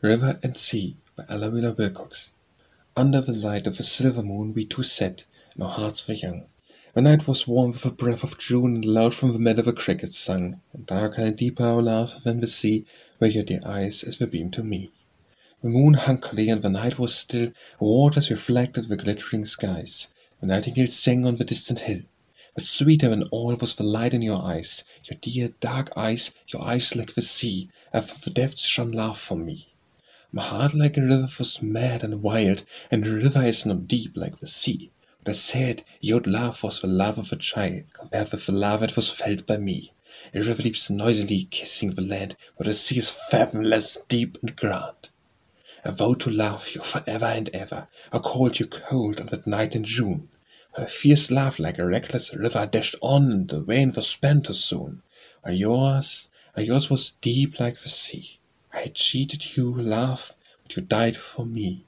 River and Sea by Wheeler Wilcox Under the light of a silver moon we two sat, and our hearts were young. The night was warm with a breath of June, and loud from the meadow the crickets sung, And darker and deeper our love than the sea were your dear eyes as they beamed to me. The moon hung clear and the night was still, the waters reflected the glittering skies, the nightingale sang on the distant hill. But sweeter than all was the light in your eyes, your dear dark eyes, your eyes like the sea, from the depths shone love for me. My heart like a river was mad and wild, and a river is not deep like the sea. But I said your love was the love of a child, compared with the love that was felt by me. A river leaps noisily, kissing the land, but the sea is fathomless, deep and grand. I vowed to love you forever and ever. I called you cold on that night in June. But a fierce love like a reckless river dashed on, and the vein was spent too soon. While yours, while yours was deep like the sea. I cheated you, love, but you died for me.